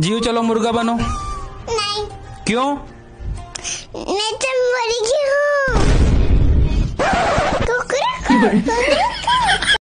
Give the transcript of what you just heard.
जियो चलो मुर्गा बनो। नहीं। क्यों? मैं तो मुर्गी हूँ